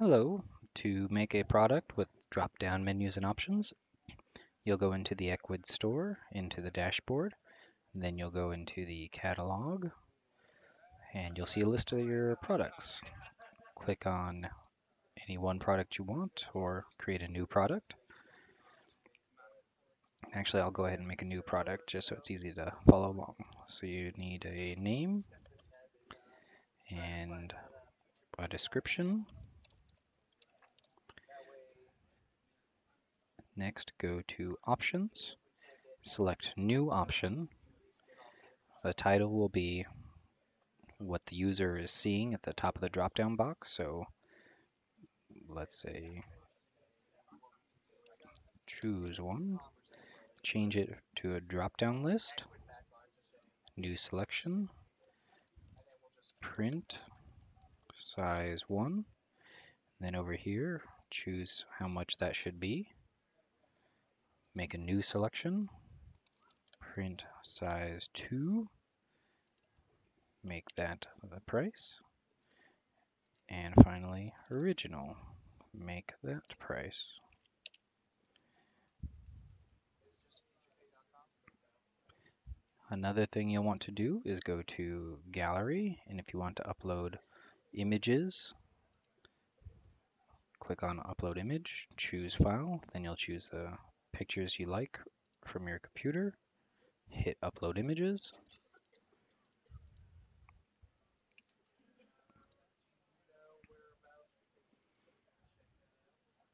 Hello. To make a product with drop-down menus and options, you'll go into the Ecwid store, into the dashboard, then you'll go into the catalog, and you'll see a list of your products. Click on any one product you want or create a new product. Actually, I'll go ahead and make a new product just so it's easy to follow along. So you need a name and a description Next, go to Options, select New Option. The title will be what the user is seeing at the top of the drop-down box. So let's say choose one, change it to a drop-down list, new selection, print, size 1, then over here choose how much that should be make a new selection, print size 2, make that the price, and finally original, make that price. Another thing you'll want to do is go to gallery. And if you want to upload images click on upload image choose file. Then you'll choose the pictures you like from your computer, hit upload images,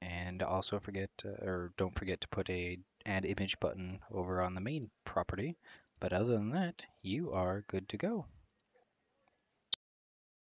and also forget to, or don't forget to put a add image button over on the main property. But other than that you are good to go